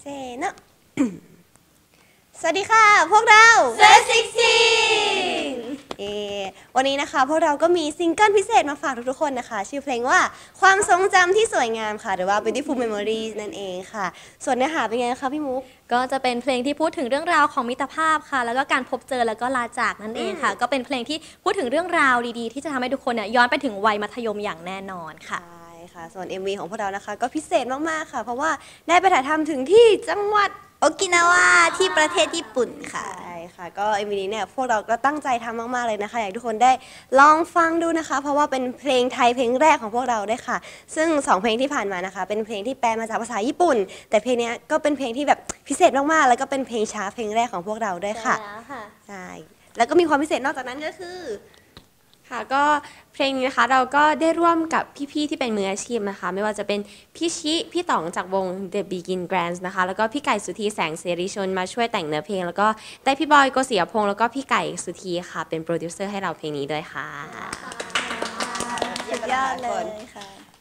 せーの สวัสดีค่ะ พวกเรา Sweat16 ค่ะ วันนี้นะคะ พวกเราก็มีซิงเกิลพิเศษมาฝากทุกๆคนนะคะ ชื่อเพลงว่าความทรงจำที่สวยงามค่ะ หรือว่า beautiful memories นั่นเองค่ะ ส่วนเนื้อหาเป็นไงคะพี่มุก ก็จะเป็นเพลงที่พูดถึงเรื่องราวของมิตรภาพค่ะ แล้วก็การพบเจอแล้วก็ลาจากนั่นเองค่ะ ก็เป็นเพลงที่พูดถึงเรื่องราวดีๆ ที่จะทำให้ทุกคนเนี่ยย้อนไปถึงวัยมัธยมอย่างแน่นอนค่ะใช่ ค่ะ ส่วน MV ของพวกเรานะคะ ก็พิเศษมาก ๆ ค่ะ เพราะว่าได้ไปถ่ายทำถึงที่จังหวัดโอกินาวาที่ประเทศญี่ปุ่นค่ะ ใช่ค่ะ ก็ MV นี้เนี่ยพวกเราก็ตั้งใจทำมาก ๆ เลยนะคะอยากให้ทุกคนได้ลองฟังดูนะคะ เพราะว่าเป็นเพลงไทยเพลงแรกของพวกเราด้วยค่ะ ซึ่งสองเพลงที่ผ่านมานะคะ เป็นเพลงที่แปลมาจากภาษาญี่ปุ่น แต่เพลงเนี้ยก็เป็นเพลงที่แบบพิเศษมาก ๆ แล้วก็เป็นเพลงช้าเพลงแรกของพวกเราด้วยค่ะใช่แล้วก็มีความพิเศษนอกจากนั้นก็คือ ค่ะก็เพลงนี้นะคะเราก็ได้ร่วมกับพี่ๆที่เป็นมืออาชีพนะคะ ไม่ว่าจะเป็นพี่ชิพี่ต๋องจากวง The Begin Grands นะคะ แล้วก็พี่ไก่สุธีแสงเสรีชนมาช่วยแต่งเนื้อเพลง แล้วก็ได้พี่บอยโกศิยพงษ์แล้วก็พี่ไก่สุธีค่ะ เป็นโปรดิวเซอร์ให้เราเพลงนี้ด้วยค่ะสุดยอดเลย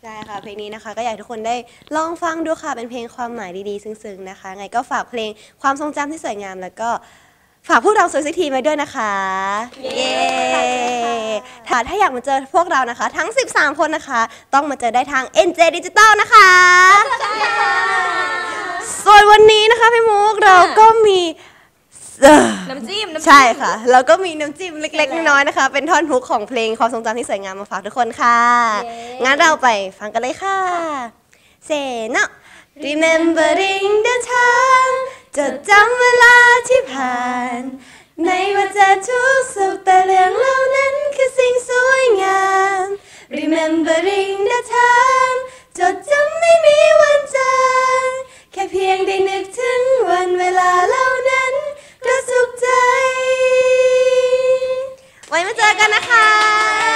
ใช่ค่ะ เพลงนี้นะคะ ก็อยากให้ทุกคนได้ลองฟังดูค่ะเป็นเพลงความหมายดีๆ ซึ้งๆนะคะ ไงก็ฝากเพลงความทรงจำที่สวยงามแล้วก็ ฝากพวกเราสวยสิทีไว้ด้วยนะคะ เย้ถ้าถ้าอยากมาเจอพวกเรานะคะ ทั้ง 13 คนนะคะ ต้องมาเจอได้ทาง NJ Digital นะคะส่วนวันนี้นะคะพี่มุกเราก็มีเอ่อน้ำจิ้มน้ำจิ้มใช่ค่ะ แล้วก็มีน้ำจิ้มเล็ก ๆ น้อยๆนะคะ เป็นท่อนฮุกของเพลงความทรงจำที่สวยงามมาฝากทุกคนค่ะ งั้นเราไปฟังกันเลยค่ะ เซโนะ remembering the time จดจำเวลา ที่ผ่าน ไม่ว่าจะทุกข์สุขแต่เรื่องเหล่านั้นคือสิ่งสวยงาม remembering the time จดจำไม่มีวันจางแค่เพียงได้นึกถึงวันเวลาเหล่านั้น ก็สุขใจ ไว้มาเจอกันนะคะ